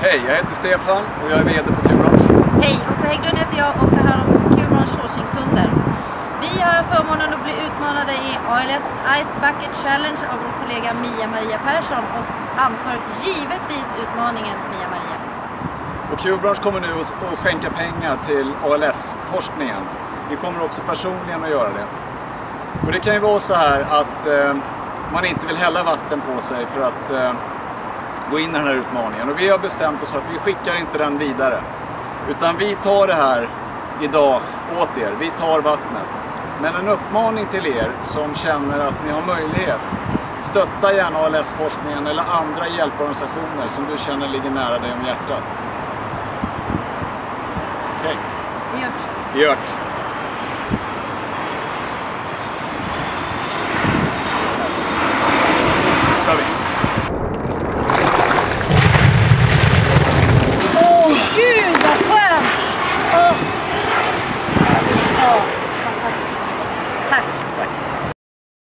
Hej, jag heter Stefan och jag är VD på Q-bransch. Hej, Åsa Hägglund heter jag och tar hand om Q-bransch sourcing-kunder. Vi har förmånen att bli utmanade i ALS Ice Bucket Challenge av vår kollega Mia-Maria Persson och antar givetvis utmaningen Mia-Maria. Och Q-bransch kommer nu att skänka pengar till ALS-forskningen. Vi kommer också personligen att göra det. Och det kan ju vara så här att eh, man inte vill hälla vatten på sig för att eh, gå in i den här utmaningen. Och vi har bestämt oss för att vi skickar inte den vidare. Utan vi tar det här idag åt er. Vi tar vattnet. Men en uppmaning till er som känner att ni har möjlighet. Stötta gärna ALS-forskningen eller andra hjälporganisationer som du känner ligger nära dig om hjärtat. Okej, Gjort. okay. gjort. はい。